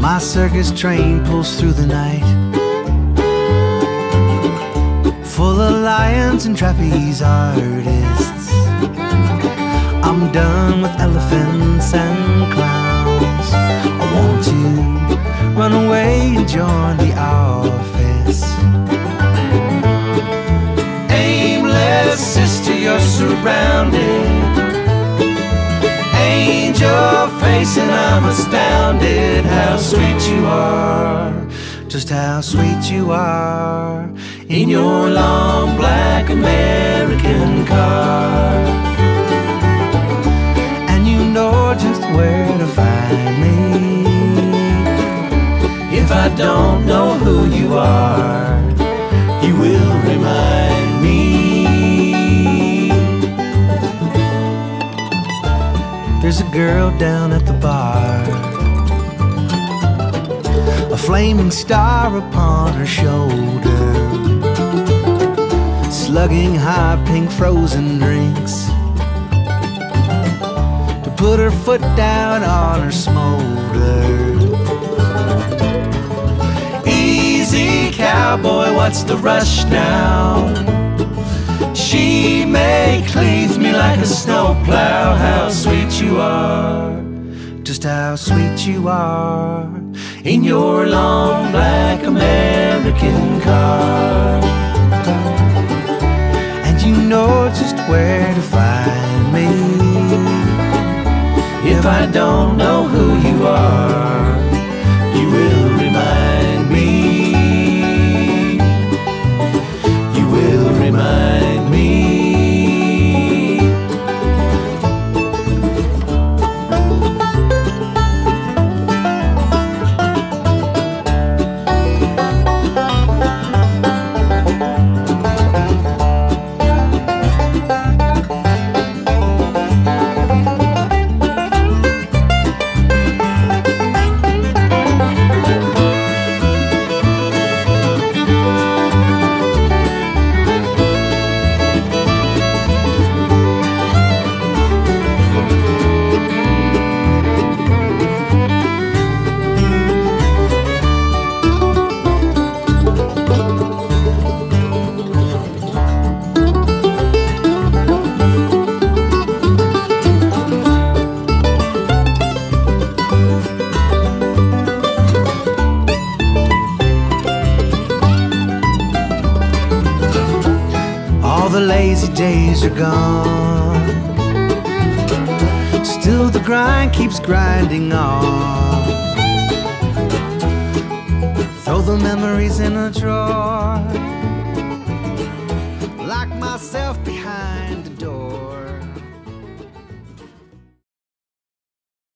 My circus train pulls through the night. Full of lions and trapeze artists. I'm done with elephants and clowns. I want to run away and join the office. Aimless sister, you're surrounded And I'm astounded How sweet you are. Just how sweet you are In your long black American car. And you know just where to find me. If I don't know who you are You will remind There's a girl down at the bar. A flaming star upon her shoulder. Slugging high pink frozen drinks. To put her foot down on her smolder. Easy cowboy, what's the rush now? She may cleave me like a snowplow. How sweet you are, just how sweet you are in your long black American car. And you know just where to find me if I don't know who the lazy days are gone. Still, the grind keeps grinding on. Throw the memories in a drawer.